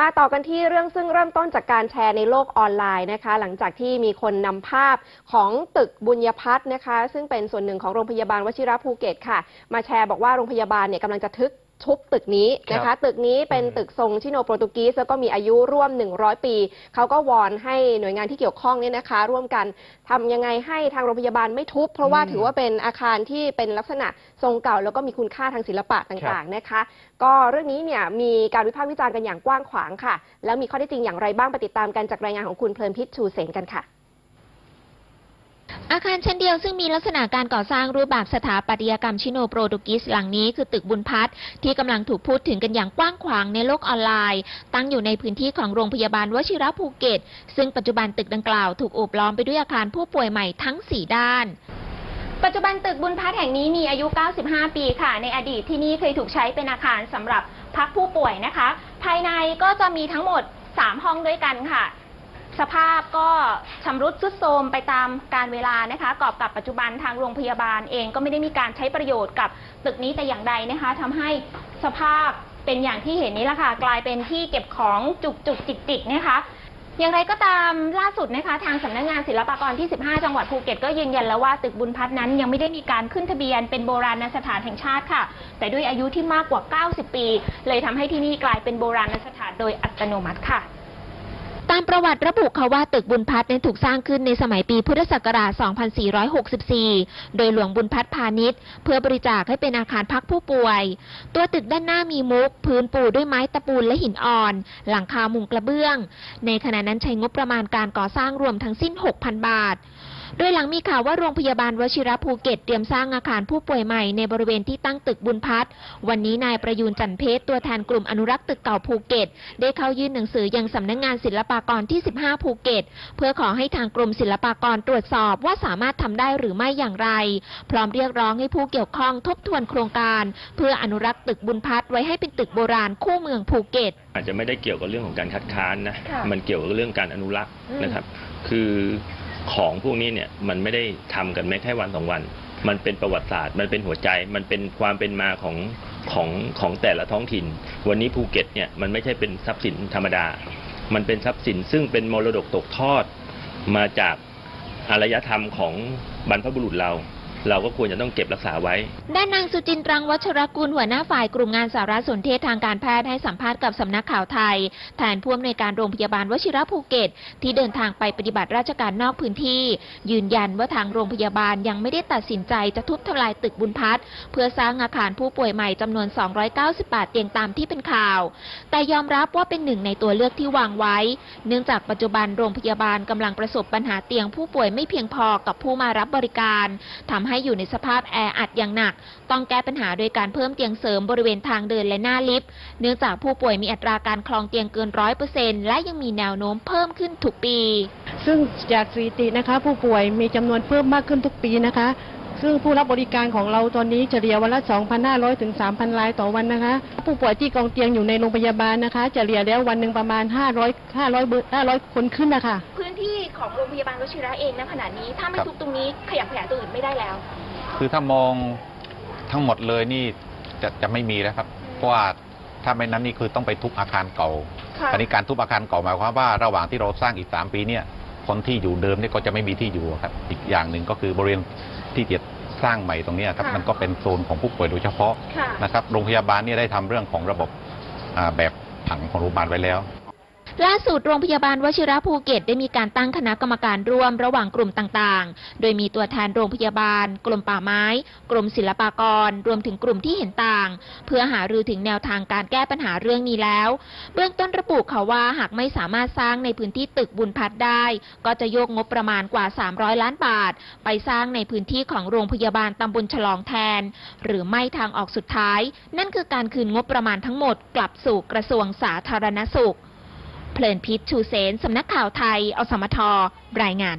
มาต่อกันที่เรื่องซึ่งเริ่มต้นจากการแชร์ในโลกออนไลน์นะคะ หลังจากที่มีคนนำภาพของตึกบุญยพัฒน์นะคะ ซึ่งเป็นส่วนหนึ่งของโรงพยาบาลวชิระภูเก็ตค่ะ มาแชร์บอกว่าโรงพยาบาลเนี่ยกำลังจะทึก ทุบตึกนี้นะครัคะบตึกนี้เป็นอืมตึกทรงชิโนโปรตุกีสแล้วก็มีอายุร่วม 100 ปี เขาก็วอนให้หน่วยงานที่เกี่ยวข้องเนี่ยนะคะ ร่วมกันทำยังไงให้ทางโรงพยาบาลไม่ทุบ เพราะว่าอืมถือว่าเป็นอาคารที่เป็นลักษณะทรงเก่า แล้วก็มีคุณค่าทางศิลปะต่างๆนะคะ ก็เรื่องนี้เนี่ยมีการวิพากษ์วิจารณ์กันอย่างกว้างขวางค่ะ แล้วมีข้อเท็จจริงอย่างไรบ้างไปติดตามกันจากรายงานของคุณเพลินพิษชูเสงกันค่ะ อาคารชั้นเดียวซึ่งมีลักษณะการก่อสร้างรูปแบบสถาปัตยกรรมชิโนโปรตุกิสหลังนี้คือตึกบุญพัฒน์ที่กำลังถูกพูดถึงกันอย่างกว้างขวางในโลกออนไลน์ ตั้งอยู่ในพื้นที่ของโรงพยาบาลวชิระภูเก็ต ซึ่งปัจจุบันตึกดังกล่าวถูกโอบล้อมไปด้วยอาคารผู้ป่วยใหม่ทั้ง 4 ด้านปัจจุบันตึกบุญพัฒน์แห่งนี้มีอายุ 95 ปีค่ะ ในอดีตที่นี่เคยถูกใช้เป็นอาคารสำหรับพักผู้ป่วยนะคะ ภายในก็จะมีทั้งหมด 3 ห้องด้วยกันค่ะ สภาพก็ชำรุดทรุดโทรมไปตามการเวลานะคะกอบกับปัจจุบันทางโรงพยาบาลเองก็ไม่ได้มีการใช้ประโยชน์กับตึกนี้แต่อย่างใดนะคะทำให้สภาพเป็นอย่างที่เห็นนี้แหละค่ะกลายเป็นที่เก็บของจุกจุกจิกจิกๆนะคะอย่างไรก็ตามล่าสุดนะคะทางสำนักงานศิลปากรที่ 15 จังหวัดภูเก็ตก็ยืนยันแล้วว่าตึกบุญพัฒน์นั้นยังไม่ได้มีการขึ้นทะเบียนเป็นโบราณสถานแห่งชาติค่ะ แต่ด้วยอายุที่มากกว่า 90 ปี เลยทำให้ที่นี่กลายเป็นโบราณสถานโดยอัตโนมัติค่ะามประวัติระบุเขาว่าตึกบุญพัฒน์นั้นถูกสร้างขึ้นในสมัยปีพุทธศักราช 2464 โดยหลวงบุญพัฒน์พาณิชย์ เพื่อบริจาคให้เป็นอาคารพักผู้ป่วย ตัวตึกด้านหน้ามีมุก พื้นปูด้วยไม้ตะปูนและหินอ่อน หลังคามุงกระเบื้อง ในขณะนั้นใช้งบประมาณการก่อสร้างรวมทั้งสิ้น 6,000 บาท โดยหลังมีข่าวว่าโรงพยาบาลวชิระภูเก็ตเตรียมสร้างอาคารผู้ป่วยใหม่ในบริเวณที่ตั้งตึกบุญพัฒน์วันนี้นายประยูนจันทร์เพชรตัวแทนกลุ่มอนุรักษ์ตึกเก่าภูเก็ต ได้เข้ายื่นหนังสือยังสำนักงานศิลปากรที่ 15 ภูเก็ต เพื่อขอให้ทางกรมศิลปากรตรวจสอบว่าสามารถทำได้หรือไม่อย่างไร พร้อมเรียกร้องให้ผู้เกี่ยวข้องทบทวนโครงการ เพื่ออนุรักษ์ตึกบุญพัฒน์ไว้ให้เป็นตึกโบราณคู่เมืองภูเก็ต อาจจะไม่ได้เกี่ยวกับเรื่องของการคัดค้านนะคะมันเกี่ยวกับเรื่องการอนุรักษ์อืมนะครับ คือ ของพวกนี้เนี่ยมันไม่ได้ทำกันแม้แค่วันสองวัน มันเป็นประวัติศาสตร์ มันเป็นหัวใจ มันเป็นความเป็นมาของของของแต่ละท้องถิ่น วันนี้ภูเก็ตเนี่ยมันไม่ใช่เป็นทรัพย์สินธรรมดา มันเป็นทรัพย์สินซึ่งเป็นมรดกตกทอดมาจากอารยธรรมของบรรพบุรุษเรา เราก็ควรจะต้องเก็บรักษาไว้ ด้านนางสุจินตรังวัชรกุลหัวหน้าฝ่ายกลุ่มงานสารสนเทศทางการแพทย์ให้สัมภาษณ์กับสำนักข่าวไทยแทนผู้อำนวยการโรงพยาบาลวชิระภูเก็ต ที่เดินทางไปปฏิบัติราชการนอกพื้นที่ ยืนยันว่าทางโรงพยาบาลยังไม่ได้ตัดสินใจจะทุบทำลายตึกบุญพัฒน์เพื่อสร้างอาคารผู้ป่วยใหม่จำนวน 298 เตียงตามที่เป็นข่าว แต่ยอมรับว่าเป็นหนึ่งในตัวเลือกที่วางไว้ เนื่องจากปัจจุบันโรงพยาบาลกำลังประสบปัญหาเตียงผู้ป่วยไม่เพียงพอกับผู้มารับบริการทำให้ให้อยู่ในสภาพแออัดอย่างหนัก ต้องแก้ปัญหาโดยการเพิ่มเตียงเสริมบริเวณทางเดินและหน้าลิฟต์ เนื่องจากผู้ป่วยมีอัตราการคลองเตียงเกินร้อยเปอร์เซ็นต์และยังมีแนวโน้มเพิ่มขึ้นทุกปี ซึ่งจากสถิตินะคะ ผู้ป่วยมีจำนวนเพิ่มมากขึ้นทุกปีนะคะ ซึ่งผู้รับบริการของเราตอนนี้เฉลี่ยวันละ 2,500 ถึง 3,000 รายต่อวันนะคะ ผู้ป่วยที่กองเตียงอยู่ในโรงพยาบาลนะคะ เฉลี่ยแล้ววันหนึ่งประมาณ 500 500เบอร์500 คนขึ้นนะคะ ของโรงพยาบาลวชิระเองณขณะนี้ ถ้าไม่ครับ ทุบตรงนี้ขยับขยายตัวอื่นไม่ได้แล้ว คือถ้ามองทั้งหมดเลยนี่จะจะไม่มีแล้วครับ เพราะว่าถ้าไม่นั้นนี่คือต้องไปทุบอาคารเก่าค่ะ อันนี้การทุบอาคารเก่าหมายความว่าระหว่างที่เราสร้างอีกสามปีเนี่ยคนที่อยู่เดิมเนี่ยก็จะไม่มีที่อยู่ครับ อีกอย่างหนึ่งก็คือบริเวณที่จะสร้างใหม่ตรงเนี้ยครับค่ะ มันก็เป็นโซนของผู้ป่วยโดยเฉพาะค่ะ นะครับโรงพยาบาลเนี่ยได้ทำเรื่องของระบบอ่าแบบผังของโรงพยาบาลไว้แล้ว ล่าสุดโรงพยาบาลวชิระภูเก็ตได้มีการตั้งคณะกรรมการร่วมระหว่างกลุ่มต่างๆ โดยมีตัวแทนโรงพยาบาลกรมป่าไม้กรมศิลปากร รวมถึงกลุ่มที่เห็นต่าง เพื่อหารือถึงแนวทางการแก้ปัญหาเรื่องนี้แล้ว เบื้องต้นระบุเขาว่าหากไม่สามารถสร้างในพื้นที่ตึกบุญพัฒน์ได้ ก็จะโยกงบประมาณกว่า 300 ล้านบาท ไปสร้างในพื้นที่ของโรงพยาบาลตำบลฉลองแทน หรือไม่ทางออกสุดท้าย นั่นคือการคืนงบประมาณทั้งหมดกลับสู่กระทรวงสาธารณสุข เพลินพิษชูเสนสำนักข่าวไทย อสมทรายงาน